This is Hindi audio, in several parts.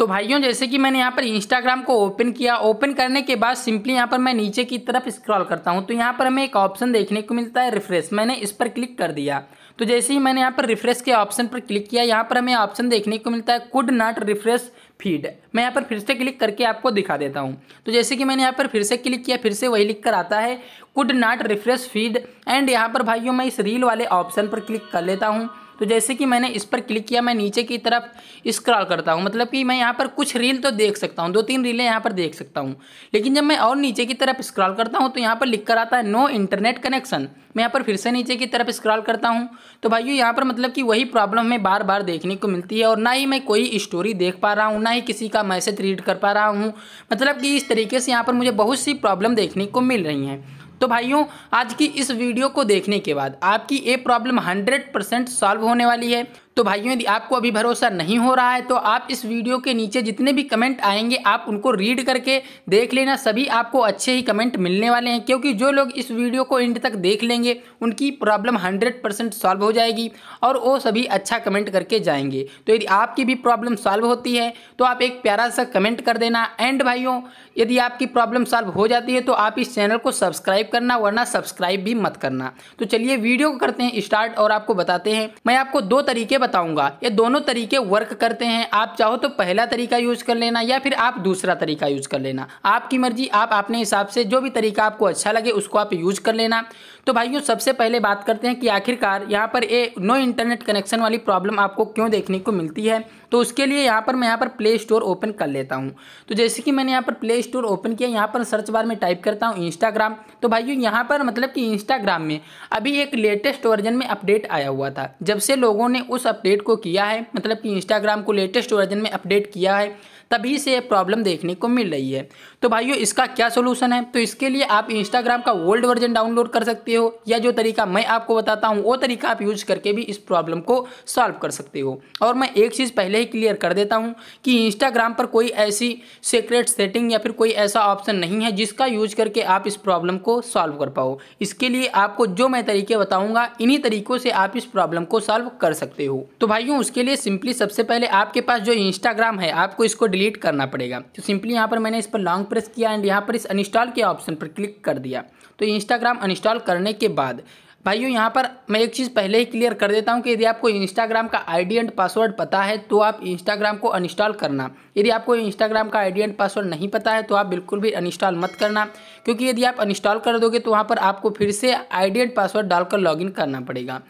तो भाइयों, जैसे कि मैंने यहाँ पर इंस्टाग्राम को ओपन किया। ओपन करने के बाद सिंपली यहाँ पर मैं नीचे की तरफ़ स्क्रॉल करता हूँ। तो यहाँ पर हमें एक ऑप्शन देखने को मिलता है रिफ्रेश मैंने इस पर क्लिक कर दिया। तो जैसे ही मैंने यहाँ पर रिफ्रेश के ऑप्शन पर क्लिक किया, यहाँ पर हमें ऑप्शन देखने को मिलता है कुड नॉट रिफ्रेश फ़ीड मैं यहाँ पर फिर से क्लिक करके आपको दिखा देता हूँ। तो जैसे कि मैंने यहाँ पर फिर से क्लिक किया, फिर से वही लिख कर आता है could not refresh feed and यहाँ पर भाइयों, मैं इस रील वाले ऑप्शन पर क्लिक कर लेता हूँ। तो जैसे कि मैंने इस पर क्लिक किया, मैं नीचे की तरफ़ स्क्रॉल करता हूँ। मतलब कि मैं यहाँ पर कुछ रील तो देख सकता हूँ, दो तीन रीलें यहाँ पर देख सकता हूँ। लेकिन जब मैं और नीचे की तरफ़ स्क्रॉल करता हूँ तो यहाँ पर लिख कर आता है नो इंटरनेट कनेक्शन मैं यहाँ पर फिर से नीचे की तरफ़ स्क्रॉल करता हूँ। तो भाइयों, यहाँ पर मतलब कि वही प्रॉब्लम हमें बार बार देखने को मिलती है और ना ही मैं कोई स्टोरी देख पा रहा हूँ, ना ही किसी का मैसेज रीड कर पा रहा हूँ। मतलब कि इस तरीके से यहाँ पर मुझे बहुत सी प्रॉब्लम देखने को मिल रही हैं। तो भाइयों, आज की इस वीडियो को देखने के बाद आपकी ये प्रॉब्लम हंड्रेड परसेंट सॉल्व होने वाली है। तो भाइयों, यदि आपको अभी भरोसा नहीं हो रहा है तो आप इस वीडियो के नीचे जितने भी कमेंट आएँगे, आप उनको रीड करके देख लेना। सभी आपको अच्छे ही कमेंट मिलने वाले हैं, क्योंकि जो लोग इस वीडियो को एंड तक देख लेंगे, उनकी प्रॉब्लम हंड्रेड परसेंट सॉल्व हो जाएगी और वो सभी अच्छा कमेंट करके जाएँगे। तो यदि आपकी भी प्रॉब्लम सॉल्व होती है तो आप एक प्यारा सा कमेंट कर देना। एंड भाइयों, यदि आपकी प्रॉब्लम सॉल्व हो जाती है तो आप इस चैनल को सब्सक्राइब करना, वरना सब्सक्राइब भी मत करना। तो चलिए वीडियो करते हैं स्टार्ट और आपको बताते हैं। मैं आपको दो तरीके बताऊँगा। ये दोनों तरीके वर्क करते हैं। आप चाहो तो पहला तरीका यूज़ कर लेना या फिर आप दूसरा तरीका यूज़ कर लेना। आपकी मर्ज़ी, आप अपने हिसाब से जो भी तरीका आपको अच्छा लगे उसको आप यूज़ कर लेना। तो भाइयों, सबसे पहले बात करते हैं कि आखिरकार यहाँ पर ए नो इंटरनेट कनेक्शन वाली प्रॉब्लम आपको क्यों देखने को मिलती है? तो उसके लिए यहाँ पर मैं यहाँ पर प्ले स्टोर ओपन कर लेता हूँ। तो जैसे कि मैंने यहाँ पर प्ले स्टोर ओपन किया, यहाँ पर सर्च बार में टाइप करता हूँ इंस्टाग्राम। तो भाइयों, यहाँ पर मतलब कि इंस्टाग्राम में अभी एक लेटेस्ट वर्जन में अपडेट आया हुआ था। जब से लोगों ने उस अपडेट को किया है मतलब कि इंस्टाग्राम को लेटेस्ट वर्जन में अपडेट किया है तभी से ये प्रॉब्लम देखने को मिल रही है। तो भाइयों, इसका क्या सोल्यूशन है? तो इसके लिए आप इंस्टाग्राम का ओल्ड वर्जन डाउनलोड कर सकते हो, या जो तरीका मैं आपको बताता हूँ, वो तरीका आप यूज़ करके भी इस प्रॉब्लम को सॉल्व कर सकते हो। और मैं एक चीज़ पहले ही क्लियर कर देता हूँ कि इंस्टाग्राम पर कोई ऐसी सीक्रेट सेटिंग या फिर कोई ऐसा ऑप्शन नहीं है जिसका यूज़ करके आप इस प्रॉब्लम को सॉल्व कर पाओ। इसके लिए आपको जो मैं तरीके बताऊँगा, इन्हीं तरीकों से आप इस प्रॉब्लम को सॉल्व कर सकते हो। तो भाइयों, उसके लिए सिंपली सबसे पहले आपके पास जो इंस्टाग्राम है, आपको इसको डिलीट करना पड़ेगा। तो सिंपली यहाँ पर मैंने इस पर लॉन्ग प्रेस किया एंड यहाँ पर इस अनइंस्टॉल के ऑप्शन पर क्लिक कर दिया। तो इंस्टाग्राम अनइंस्टॉल करने के बाद, भाइयों, यहाँ पर मैं एक चीज़ पहले ही क्लियर कर देता हूँ कि यदि आपको इंस्टाग्राम का आईडी एंड पासवर्ड पता है तो आप इंस्टाग्राम को अनइंस्टॉल करना। यदि आपको इंस्टाग्राम का आईडी एंड पासवर्ड नहीं पता है तो आप बिल्कुल भी अनइंस्टॉल मत करना, क्योंकि यदि आप अनइंस्टॉल कर दोगे तो वहाँ पर आपको फिर से आईडी एंड पासवर्ड डालकर लॉगिन करना पड़ेगा।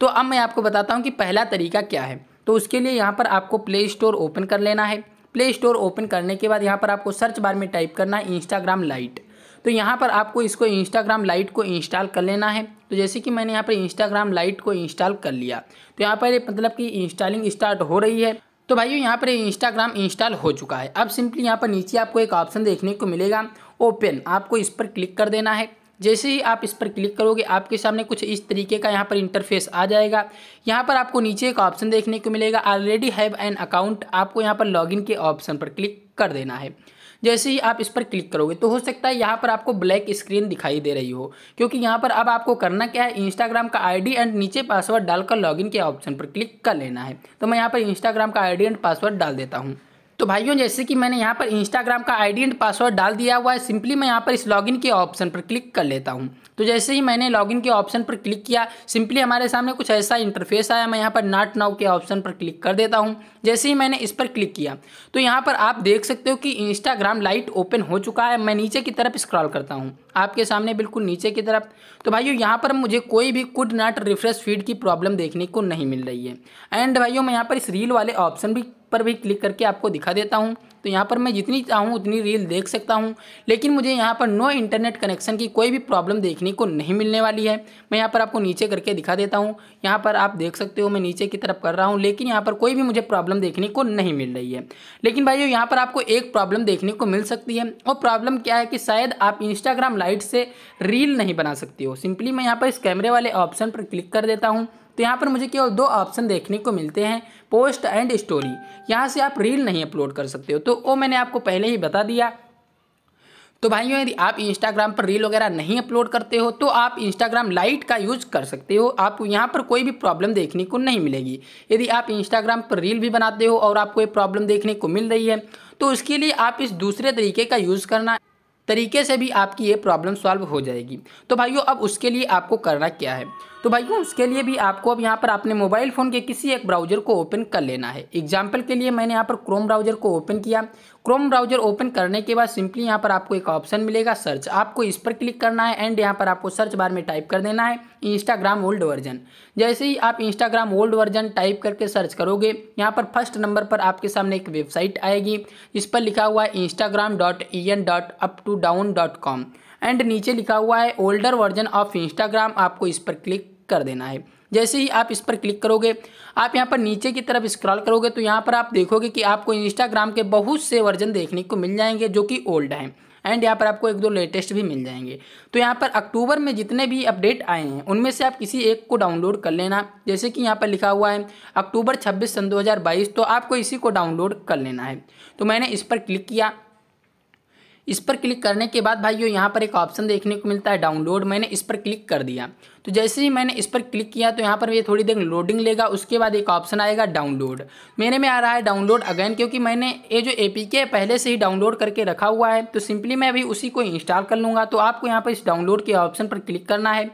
तो अब मैं आपको बताता हूँ कि पहला तरीका क्या है। तो उसके लिए यहाँ पर आपको प्ले स्टोर ओपन कर लेना है। प्ले स्टोर ओपन करने के बाद यहाँ पर आपको सर्च बार में टाइप करना है इंस्टाग्राम लाइट। तो यहाँ पर आपको इसको इंस्टाग्राम लाइट को इंस्टॉल कर लेना है। तो जैसे कि मैंने यहाँ पर इंस्टाग्राम लाइट को इंस्टॉल कर लिया। तो यहाँ पर मतलब कि इंस्टॉलिंग स्टार्ट हो रही है। तो भाइयों, यहाँ पर इंस्टाग्राम इंस्टॉल हो चुका है। अब सिंपली यहाँ पर नीचे आपको एक ऑप्शन देखने को मिलेगा। ओपन। आपको इस पर क्लिक कर देना है। जैसे ही आप इस पर क्लिक करोगे, आपके सामने कुछ इस तरीके का यहाँ पर इंटरफेस आ जाएगा। यहाँ पर आपको नीचे एक ऑप्शन देखने को मिलेगा। ऑलरेडी हैव एन अकाउंट आपको यहाँ पर लॉगिन के ऑप्शन पर क्लिक कर देना है। जैसे ही आप इस पर क्लिक करोगे तो हो सकता है यहाँ पर आपको ब्लैक स्क्रीन दिखाई दे रही हो, क्योंकि यहाँ पर अब आपको करना क्या है इंस्टाग्राम का आईडी एंड नीचे पासवर्ड डालकर लॉगिन के ऑप्शन पर क्लिक कर लेना है। तो मैं यहाँ पर इंस्टाग्राम का आईडी एंड पासवर्ड डाल देता हूँ। तो भाइयों, जैसे कि मैंने यहाँ पर इंस्टाग्राम का आईडी एंड पासवर्ड डाल दिया हुआ है सिंपली मैं यहाँ पर इस लॉगिन के ऑप्शन पर क्लिक कर लेता हूँ। तो जैसे ही मैंने लॉगिन के ऑप्शन पर क्लिक किया सिंपली हमारे सामने कुछ ऐसा इंटरफेस आया, मैं यहाँ पर नाट नाउ के ऑप्शन पर क्लिक कर देता हूँ। जैसे ही मैंने इस पर क्लिक किया तो यहाँ पर आप देख सकते हो कि इंस्टाग्राम लाइट ओपन हो चुका है। मैं नीचे की तरफ़ स्क्रॉल करता हूँ, आपके सामने बिल्कुल नीचे की तरफ़। तो भाइयों, यहाँ पर मुझे कोई भी कुड नाट रिफ्रेश फ़ीड की प्रॉब्लम देखने को नहीं मिल रही है। एंड भाइयों, मैं यहाँ पर इस रील वाले ऑप्शन भी पर भी क्लिक करके आपको दिखा देता हूँ। तो यहाँ पर मैं जितनी चाहूँ, उतनी रील देख सकता हूँ। लेकिन मुझे यहाँ पर नो इंटरनेट कनेक्शन की कोई भी प्रॉब्लम देखने को नहीं मिलने वाली है। मैं यहाँ पर आपको नीचे करके दिखा देता हूँ। यहाँ पर आप देख सकते हो, मैं नीचे की तरफ़ कर रहा हूँ। लेकिन यहाँ पर कोई भी मुझे प्रॉब्लम देखने को नहीं मिल रही है। लेकिन भाई यहाँ पर आपको एक प्रॉब्लम देखने को मिल सकती है। और प्रॉब्लम क्या है कि शायद आप इंस्टाग्राम लाइट से रील नहीं बना सकती हो। सिंपली मैं यहाँ पर इस कैमरे वाले ऑप्शन पर क्लिक कर देता हूँ। तो यहाँ पर मुझे केवल दो ऑप्शन देखने को मिलते हैं पोस्ट एंड स्टोरी यहाँ से आप रील नहीं अपलोड कर सकते हो तो वो मैंने आपको पहले ही बता दिया। तो भाइयों, यदि आप इंस्टाग्राम पर रील वगैरह नहीं अपलोड करते हो तो आप इंस्टाग्राम लाइट का यूज़ कर सकते हो। आपको यहाँ पर कोई भी प्रॉब्लम देखने को नहीं मिलेगी। यदि आप इंस्टाग्राम पर रील भी बनाते हो और आपको ये प्रॉब्लम देखने को मिल रही है तो उसके लिए आप इस दूसरे तरीके का यूज़ करना, तरीके से भी आपकी ये प्रॉब्लम सॉल्व हो जाएगी। तो भाइयों, अब उसके लिए आपको करना क्या है? तो भाइयों, उसके लिए भी आपको अब यहाँ पर अपने मोबाइल फ़ोन के किसी एक ब्राउज़र को ओपन कर लेना है। एग्ज़ाम्पल के लिए मैंने यहाँ पर क्रोम ब्राउज़र को ओपन किया। क्रोम ब्राउज़र ओपन करने के बाद सिंपली यहाँ पर आपको एक ऑप्शन मिलेगा सर्च आपको इस पर क्लिक करना है एंड यहाँ पर आपको सर्च बार में टाइप कर देना है इंस्टाग्राम ओल्ड वर्जन जैसे ही आप इंस्टाग्राम ओल्ड वर्जन टाइप करके सर्च करोगे, यहाँ पर फ़र्स्ट नंबर पर आपके सामने एक वेबसाइट आएगी। इस पर लिखा हुआ है Instagram dot E N dot up to down dot com and नीचे लिखा हुआ है ओल्डर वर्जन ऑफ़ इंस्टाग्राम आपको इस पर क्लिक कर देना है। जैसे ही आप इस पर क्लिक करोगे, आप यहाँ पर नीचे की तरफ़ स्क्रॉल करोगे तो यहाँ पर आप देखोगे कि आपको इंस्टाग्राम के बहुत से वर्जन देखने को मिल जाएँगे जो कि ओल्ड हैं। एंड यहाँ पर आपको एक दो लेटेस्ट भी मिल जाएँगे। तो यहाँ पर अक्टूबर में जितने भी अपडेट आए हैं, उनमें से आप किसी एक को डाउनलोड कर लेना। जैसे कि यहाँ पर लिखा हुआ है, अक्टूबर छब्बीस सन दो हज़ार बाईस तो आपको इसी को डाउनलोड कर लेना है। तो मैंने इस पर क्लिक किया। इस पर क्लिक करने के बाद भाइयों, यहाँ पर एक ऑप्शन देखने को मिलता है, डाउनलोड। मैंने इस पर क्लिक कर दिया। तो जैसे ही मैंने इस पर क्लिक किया तो यहाँ पर ये थोड़ी देर लोडिंग लेगा, उसके बाद एक ऑप्शन आएगा, डाउनलोड। मेरे में आ रहा है डाउनलोड अगेन, क्योंकि मैंने ये जो ए पी के पहले से ही डाउनलोड करके रखा हुआ है। तो सिंपली मैं अभी उसी को इंस्टॉल कर लूँगा। तो आपको यहाँ पर इस डाउनलोड के ऑप्शन पर क्लिक करना है।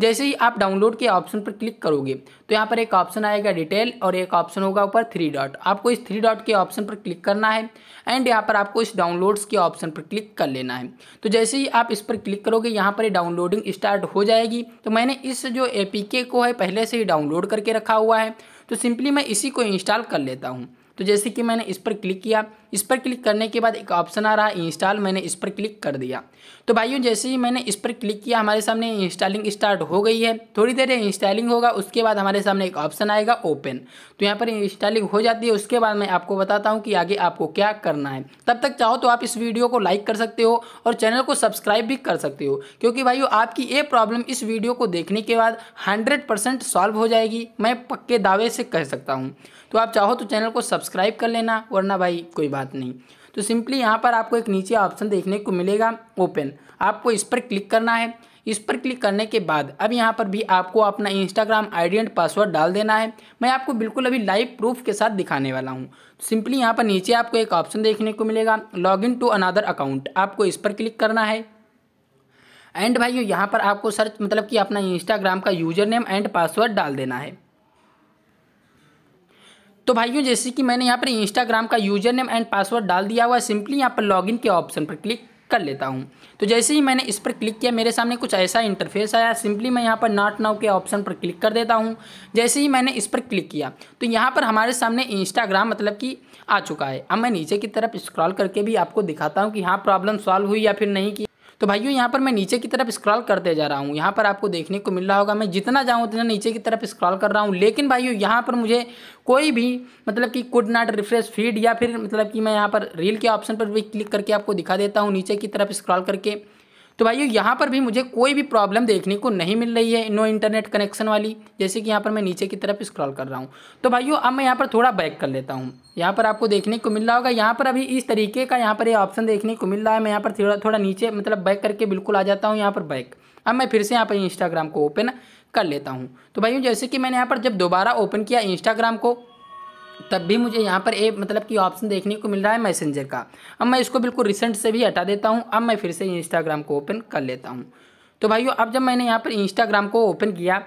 जैसे ही आप डाउनलोड के ऑप्शन पर क्लिक करोगे तो यहाँ पर एक ऑप्शन आएगा डिटेल और एक ऑप्शन होगा ऊपर थ्री डॉट आपको इस थ्री डॉट के ऑप्शन पर क्लिक करना है एंड यहाँ पर आपको इस डाउनलोड्स के ऑप्शन पर क्लिक कर लेना है। तो जैसे ही आप इस पर क्लिक करोगे, यहाँ पर डाउनलोडिंग स्टार्ट हो जाएगी। तो मैंने इस जो ए को है, पहले से ही डाउनलोड करके रखा हुआ है। तो सिंपली मैं इसी को इंस्टॉल कर लेता हूँ। तो जैसे कि मैंने इस पर क्लिक किया इस पर क्लिक करने के बाद एक ऑप्शन आ रहा है इंस्टॉल, मैंने इस पर क्लिक कर दिया। तो भाइयों, जैसे ही मैंने इस पर क्लिक किया, हमारे सामने इंस्टॉलिंग स्टार्ट हो गई है। थोड़ी देर इंस्टॉलिंग होगा, उसके बाद हमारे सामने एक ऑप्शन आएगा ओपन। तो यहाँ पर इंस्टॉलिंग हो जाती है, उसके बाद मैं आपको बताता हूँ कि आगे आपको क्या करना है। तब तक चाहो तो आप इस वीडियो को लाइक कर सकते हो और चैनल को सब्सक्राइब भी कर सकते हो, क्योंकि भाइयों, आपकी ये प्रॉब्लम इस वीडियो को देखने के बाद हंड्रेड सॉल्व हो जाएगी। मैं पक्के दावे से कह सकता हूँ। तो आप चाहो तो चैनल को सब्सक्राइब कर लेना, वरना भाई, कोई बात नहीं। तो सिंपली यहाँ पर आपको एक नीचे ऑप्शन देखने को मिलेगा, ओपन। आपको इस पर क्लिक करना है। इस पर क्लिक करने के बाद अब यहाँ पर भी आपको अपना इंस्टाग्राम आईडी एंड पासवर्ड डाल देना है। मैं आपको बिल्कुल अभी लाइव प्रूफ के साथ दिखाने वाला हूँ। सिंपली यहाँ पर नीचे आपको एक ऑप्शन देखने को मिलेगा log in to another account आपको इस पर क्लिक करना है। एंड भाइयों, यहाँ पर आपको सर्च मतलब कि अपना इंस्टाग्राम का यूज़र नेम एंड पासवर्ड डाल देना है। तो भाइयों, जैसे कि मैंने यहाँ पर इंस्टाग्राम का यूज़र नेम एंड पासवर्ड डाल दिया हुआ है सिंपली यहाँ पर लॉगिन के ऑप्शन पर क्लिक कर लेता हूँ। तो जैसे ही मैंने इस पर क्लिक किया, मेरे सामने कुछ ऐसा इंटरफेस आया सिंपली मैं यहाँ पर नॉट नाउ के ऑप्शन पर क्लिक कर देता हूँ। जैसे ही मैंने इस पर क्लिक किया तो यहाँ पर हमारे सामने इंस्टाग्राम मतलब कि आ चुका है। अब मैं नीचे की तरफ़ स्क्रॉल करके भी आपको दिखाता हूँ कि हाँ प्रॉब्लम सॉल्व हुई या फिर नहीं की। तो भाइयों, यहाँ पर मैं नीचे की तरफ़ स्क्रॉल करते जा रहा हूँ। यहाँ पर आपको देखने को मिल रहा होगा, मैं जितना जाऊँ उतना नीचे की तरफ़ स्क्रॉल कर रहा हूँ। लेकिन भाइयों, यहाँ पर मुझे कोई भी मतलब कि कुड नॉट रिफ्रेश फ़ीड या फिर मतलब कि मैं यहाँ पर रील के ऑप्शन पर भी क्लिक करके आपको दिखा देता हूँ। नीचे की तरफ़ स्क्रॉल करके। तो भाइयों यहाँ पर भी मुझे कोई भी प्रॉब्लम देखने को नहीं मिल रही है नो इंटरनेट कनेक्शन वाली जैसे कि यहाँ पर मैं नीचे की तरफ़ स्क्रॉल कर रहा हूँ तो भाइयों अब मैं यहाँ पर थोड़ा बैक कर लेता हूँ यहाँ पर आपको देखने को मिल रहा होगा यहाँ पर अभी इस तरीके का यहाँ पर ये यह ऑप्शन देखने को मिल रहा है मैं यहाँ पर थोड़ा थोड़ा नीचे मतलब बैक करके बिल्कुल आ जाता हूँ यहाँ पर बैक अब मैं फिर से यहाँ पर इंस्टाग्राम को ओपन कर लेता हूँ तो भाइयों जैसे कि मैंने यहाँ पर जब दोबारा ओपन किया इंस्टाग्राम को तब भी मुझे यहाँ पर एक मतलब कि ऑप्शन देखने को मिल रहा है मैसेंजर का। अब मैं इसको बिल्कुल रिसेंट से भी हटा देता हूँ। अब मैं फिर से इंस्टाग्राम को ओपन कर लेता हूँ। तो भाइयों, अब जब मैंने यहाँ पर इंस्टाग्राम को ओपन किया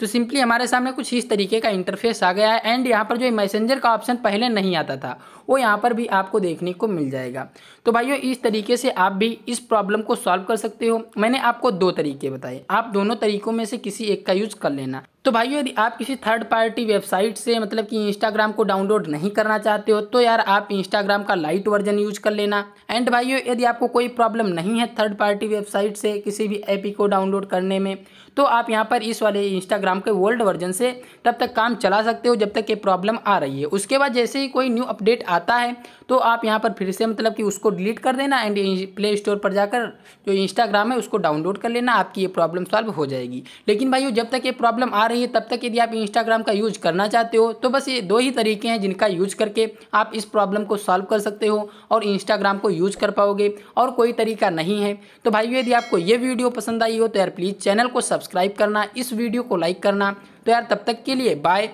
तो सिंपली हमारे सामने कुछ इस तरीके का इंटरफेस आ गया है। एंड यहाँ पर जो मैसेंजर का ऑप्शन पहले नहीं आता था, वो यहाँ पर भी आपको देखने को मिल जाएगा। तो भाइयों, इस तरीके से आप भी इस प्रॉब्लम को सॉल्व कर सकते हो। मैंने आपको दो तरीके बताए। आप दोनों तरीकों में से किसी एक का यूज़ कर लेना। तो भाइयों, यदि आप किसी थर्ड पार्टी वेबसाइट से मतलब कि इंस्टाग्राम को डाउनलोड नहीं करना चाहते हो तो यार आप इंस्टाग्राम का लाइट वर्जन यूज़ कर लेना। एंड भाइयों, यदि आपको कोई प्रॉब्लम नहीं है थर्ड पार्टी वेबसाइट से किसी भी ऐप को डाउनलोड करने में तो आप यहाँ पर इस वाले इंस्टाग्राम के वर्ल्ड वर्जन से तब तक काम चला सकते हो जब तक ये प्रॉब्लम आ रही है। उसके बाद जैसे ही कोई न्यू अपडेट आता है तो आप यहाँ पर फिर से मतलब कि उसको डिलीट कर देना एंड प्ले स्टोर पर जाकर जो इंस्टाग्राम है उसको डाउनलोड कर लेना, आपकी ये प्रॉब्लम सॉल्व हो जाएगी। लेकिन भाइयों, जब तक ये प्रॉब्लम आ रही है, तब तक यदि आप इंस्टाग्राम का यूज़ करना चाहते हो तो बस ये दो ही तरीके हैं जिनका यूज़ करके आप इस प्रॉब्लम को सॉल्व कर सकते हो और इंस्टाग्राम को यूज़ कर पाओगे, और कोई तरीका नहीं है। तो भाइयों, यदि आपको ये वीडियो पसंद आई हो तो यार प्लीज़ चैनल को सब्सक्राइब करना, इस वीडियो को लाइक करना। तो यार, तब तक के लिए बाय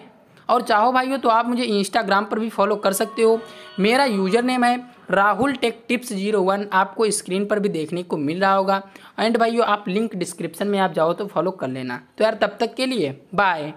और चाहो भाइयों तो आप मुझे इंस्टाग्राम पर भी फॉलो कर सकते हो। मेरा यूज़र नेम है Rahul tech tips zero one आपको स्क्रीन पर भी देखने को मिल रहा होगा। एंड भाइयों, आप लिंक डिस्क्रिप्शन में आप जाओ तो फॉलो कर लेना। तो यार, तब तक के लिए बाय।